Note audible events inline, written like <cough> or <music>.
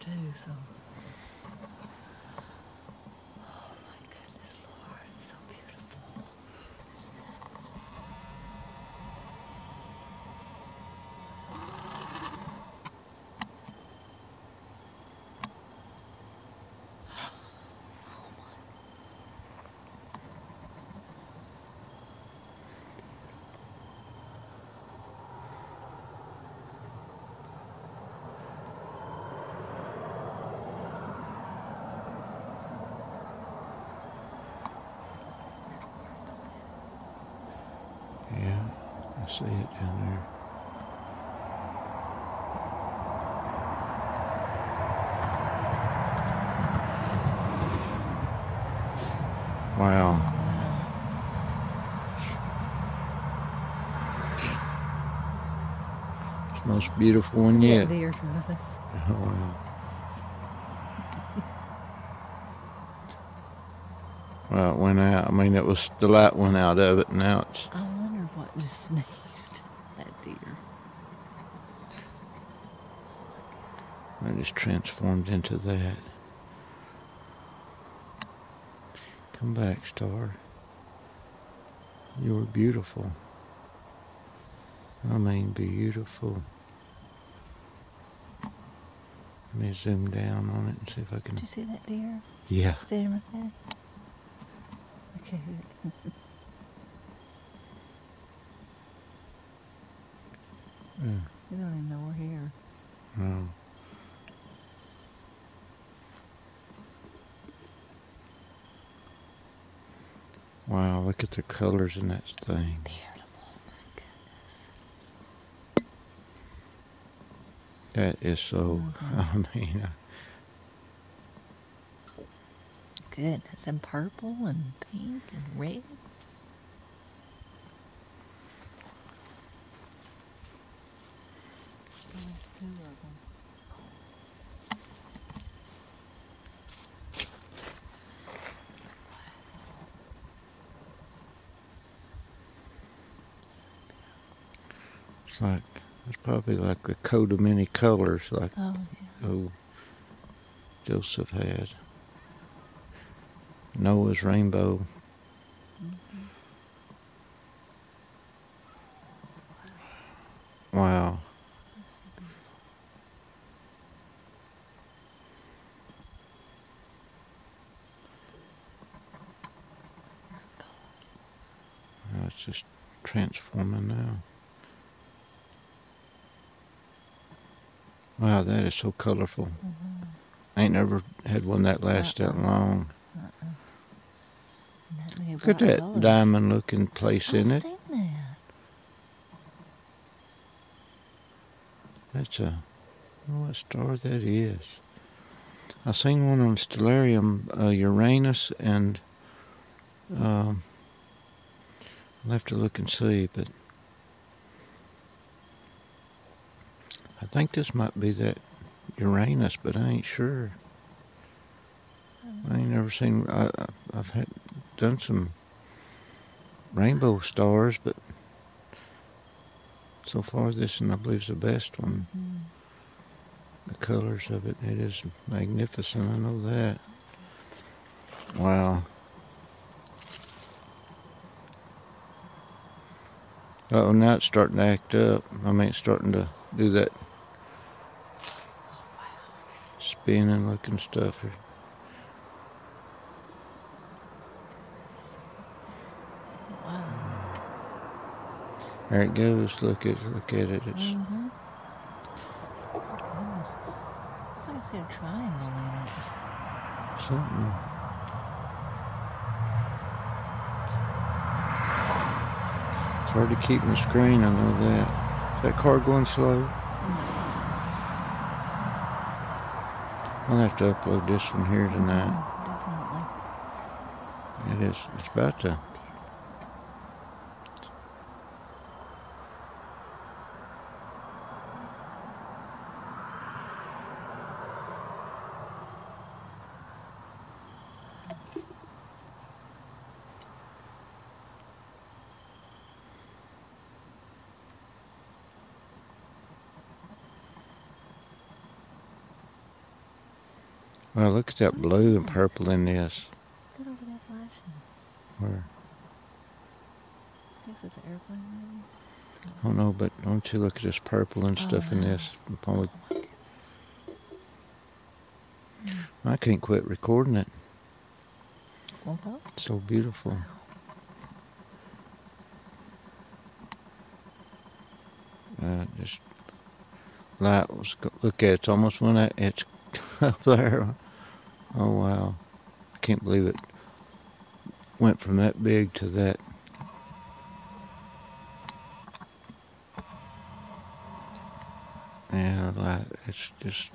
too, so. See it down there. Wow. It's the most beautiful one yet. deer. <laughs> Oh, wow. Well, it went out. I mean, it was the light went out of it. Now it's I wonder what just <laughs> sneezed. That deer. I just transformed into that. Come back, Star. You were beautiful. I mean, beautiful. Let me zoom down on it and see if I can. Did you see that deer Yeah. standing right there? Okay. <laughs> Yeah. You don't even know we're here. Oh. Wow, look at the colors in that thing. Beautiful, my goodness. That is so, Mhm. <laughs> I mean, uh, Goodness, and purple and pink and red. There's two of them. So beautiful. It's like, it's probably like the coat of many colors like Oh, yeah. old Joseph had. Noah's rainbow. Mhm. Wow. That's so beautiful. It's color. Now It's just transforming now. Wow, that is so colorful. Mhm. I ain't never had one that last that Uh-uh. long. Uh-uh. That many Look at that colors. diamond looking place in I've it. seen that. That's a, don't know what star that is. I seen one on Stellarium, uh, Uranus, and um, I'll have to look and see, but think this might be that Uranus, but I ain't sure. I ain't never seen. I, I've had done some rainbow stars, but so far this one I believe is the best one. Mhm. The colors of it, it is magnificent. I know that. Wow. Oh, now it's starting to act up. I mean, it's starting to do that spinning looking stuff. Wow. There it goes. Look at look at it. It's Mm-hmm. Goodness. Looks like I see a triangle in it. something. It's hard to keep in the screen. I know that. Is that car going slow? I'll have to upload this one here tonight. Mm, definitely. It is. It's about to. Well, look at that blue and purple in this. Over there flashing. Where? Thinks it's an airplane maybe? I don't know, but don't you look at this purple and stuff in Oh, wow. this? Probably, Oh. I can't quit recording it. Won't? It's so beautiful. Uh, just light was look at it, it's almost when that it's up <laughs> there. Oh, wow. I can't believe it went from that big to that. Yeah, it's just.